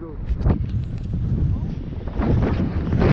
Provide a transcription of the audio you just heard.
go.